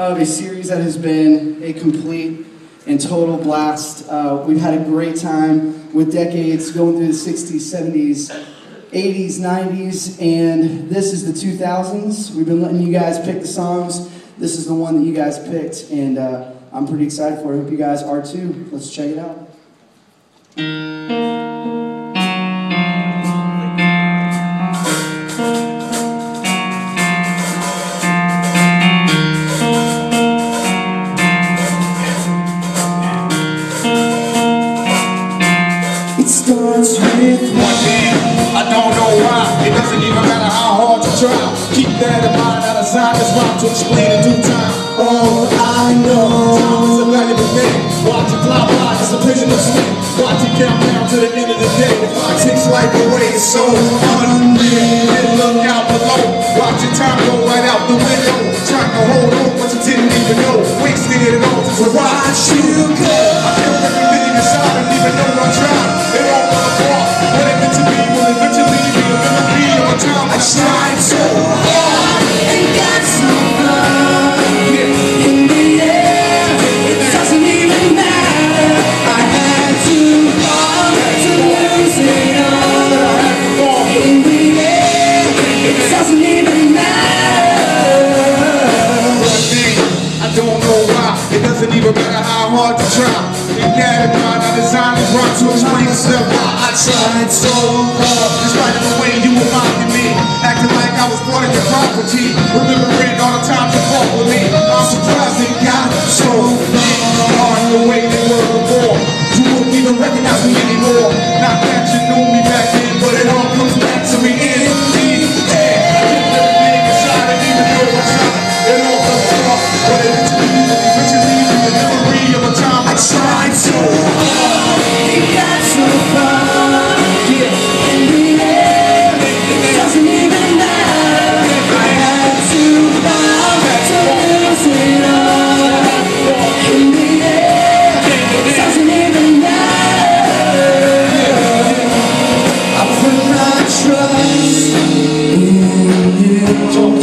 of a series that has been a complete and total blast. Uh, we've had a great time with decades going through the 60s, 70s, 80s, 90s, and this is the 2000s. We've been letting you guys pick the songs. This is the one that you guys picked, and uh, I'm pretty excited for it. Hope you guys are too. Let's check it out. Starts with one thing. I don't know why. It doesn't even matter how hard you try. Keep that in mind. I designed this rhyme to explain in due time. all I know. Time is a valuable thing. Watch it fly by. It's a pigeon of swing. Watch it count down to the end of the day. The clock takes life away. It's so unreal. And look out below. Watch your time go right out the window. Trying to hold on, but you didn't even know. Wasted it all to watch you go. Don't know why. It doesn't even matter how hard you try. In that in mind, I designed this rhyme to explain myself why I tried so hard. Despite the way you were mocking me, acting like I was part of your property. Remembering all the times you fought with me. I'm surprised it got so far. The way they were before. You won't even recognize me anymore. Not that you knew me from